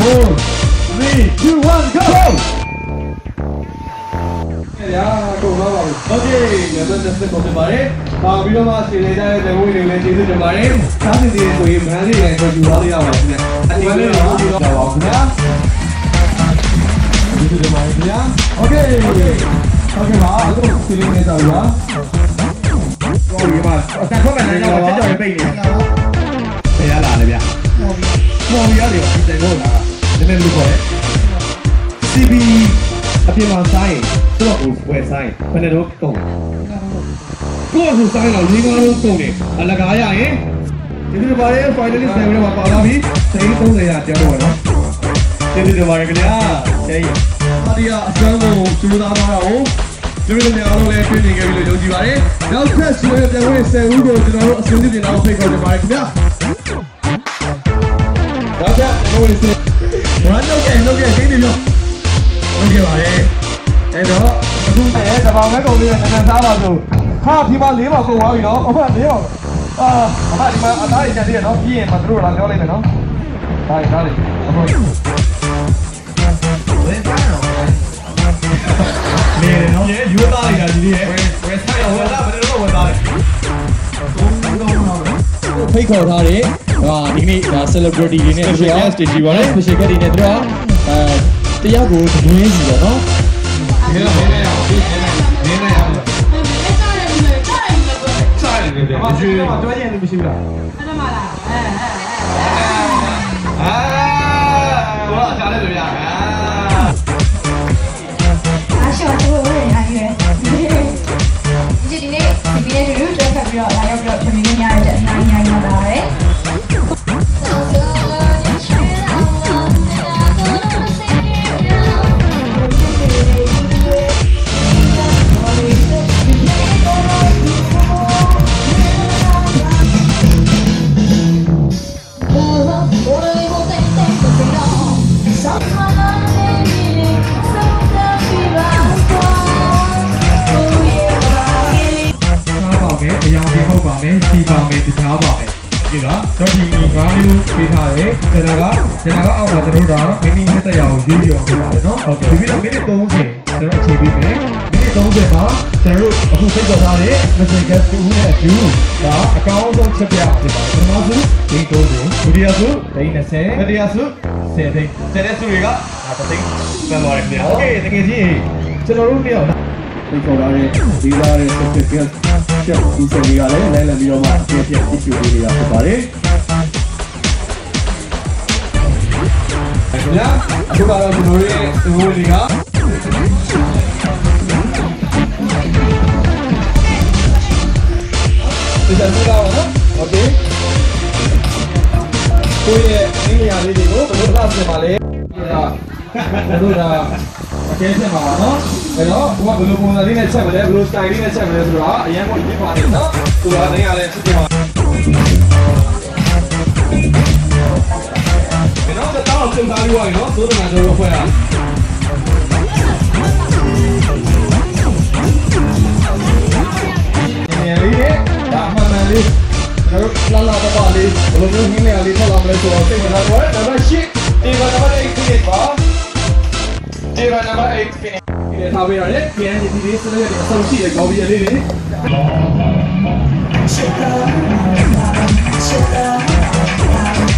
4 3 2 1 go ရာကုန်တော့ပါဘူး။ Okay နံပါတ်30ကိုပြပါတယ်။ပါပြီးတော့မှစီလေးတဲ့ဒေဝီတွေလည်းကျေးဇူးတင်ပါတယ်။စားစီစီဆိုရင်မန်းလေးလည်းကိုယူသွားရပါမယ်။အဒီလေးတော့ယူတော့ပါဘူးခင်ဗျာ။ကျေးဇူးတင်ပါတယ်ခင်ဗျာ။ Okay Okay ပါအခုစီလေးနဲ့တော့ရာဟောဒီမှာအတန်ခေါက်ကနေတော့တက်တော်ပိတ်နေဘယ်ရလာလဲဗျမော်ဘီရတယ်ဒီတိုင်ဟုတ်လား နည်းနည်းလူခေါ်ရဲ CB အပြင်မှာဆိုင်သူတော့ဝယ်ဆိုင်ဘယ်နဲ့တော့ကုန်ကိုယ့်အကူဆိုင်တော့လေးကားလုံးကုန်တယ်အလကားရရင်ဒီလိုပါရဲ့ finally ဆိုင်ဝင်မှာပါလာပြီစိတ်30ရကျောင်းတော့နော်ကျေးဇူးတင်ပါတယ်ခင်ဗျာကျေးဇူးပါတီကအစွမ်းကိုကျူးသားသွားတော့ကျွန်တော်တို့အားလုံးလည်းတွေ့နေကြပြီလို့ယုံကြည်ပါတယ်။နောက်ထပ်ဆွေးပြန်ဝင်ဆယ်ဦးကိုကျွန်တော်တို့အစင်းတင်အောင်ဖိတ်ခေါ်ကြပါတယ်ခင်ဗျာ။နောက်ထပ်ကျွန်တော် တို့ဆယ်ဘာတော့ကဲတော့ကဲသိနေရောဟုတ်ကဲ့ပါလေအဲ့တော့အခုအဲတပောင်မဲ့ကုန်ပြီးတော့နန်းစားပါဆိုဟာဒီမှာ၄ပါကုန်သွားပြီနော်ဟုတ်ပါ၄ပါအာဟာဒီမှာအသားရချင်သေးရနော်ပြီးရင်မတို့လာပြောလိုက်မယ်နော်ဒါရဒါရဟုတ်နေနော်ရေယူသားလိုက်တာဒီလေးရဲ့ဝယ်ဆိုင်ရောဝယ်လာဘယ်လိုဝယ်သားလဲ ဖိတ်ခေါ်ထားတယ်ဟာဒီနေ့ဒါ celebrity တွေနဲ့ Special guest တွေကြီးပါလေ special guest တွေနဲ့တို့ကအဲတရားကိုသတင်းစီတော့နော်နင်းနေရအောင်နင်းနေနင်းနေရအောင်စားရတယ်ဗျာဒီမှာတွဲကျင်လို့မရှိဘူးလားအာတော့အစားလည်းဗျာအာအား တော့ဒီကားလေးပေးထားတယ်ကျွန်တော်ကကျွန်တော်ကအောက်ကကျွန်တော်တို့ကမိမိနဲ့တရားကိုရွေးပြောပြပါတယ်နော်ဟုတ်ကဲ့ဒီပြီးတော့မိနစ်30ကျွန်တော်အခြေပေးမယ်မိနစ်30မှာကျွန်တော်တို့အခုစိတ်တော်ထားတဲ့ message guest 2နဲ့အကျူဒါအကောင်းဆုံးချက်ပြဖြစ်ပါတယ်ပထမဆုံးဒီတိုးတယ်ဒုတိယဆုံးဒိန်း30တတိယဆုံး10ဒိန်းကျန်တဲ့စုတွေကဒါတသိန်းပန်ပါတယ်ခင်ဗျာโอเคတကယ်ကြီးကျွန်တော်တို့မြောက် ဖိတ်ခေါ်ထားတဲ့ဒီလာတဲ့ certificate ချက်ဒီစင်တွေကလည်းလိုက်လည်ပြီးတော့မှအပြည့်အပြည့် issue ပေးနေတာဖြစ်ပါတယ်။ ခင်ဗျာအခုကတော့ကျွန်တော်ရဲ့ဒီဝေးတွေကဒီစံတွေကနော်โอเคကိုယ့်ရဲ့နေရာလေးတွေကိုဘယ်လိုလှဆင်ပါလဲဒါတို့ဒါအကဲဖြစ်မှာပါနော်အဲ့တော့ဘုကဘယ်လိုပုံစံလေးနဲ့ချက်မလဲဘယ်လို style လေးနဲ့ချက်မလဲဆိုတော့အရင်ကဒီပါတယ်နော်သူကနေရာလဲဖြစ်ပြ ပါဘယ်တော့တောင်းစင်သားလေးဝိုင်းနော်သိုးတနာကျွန်တော်ဖွဲ့တာနေရာလေးနဲ့ဒါအမှန်မှန်လေးကျွန်တော်လာလာပါပါလေးဘယ်လိုမျိုးနည်းနေရာလေးထွက်လာမလဲဆိုတော့သိနေတာတော့နံပါတ်8ဒီကနံပါတ်8ဖြစ်ပါဒီကနံပါတ်8ဖြစ်နေဒီထားပေးရတယ်ပြန်ဒီဒီလေးစလေးတွေအဆုံးရှိတဲ့ကော်ပီလေးတွေ Sugar, sugar,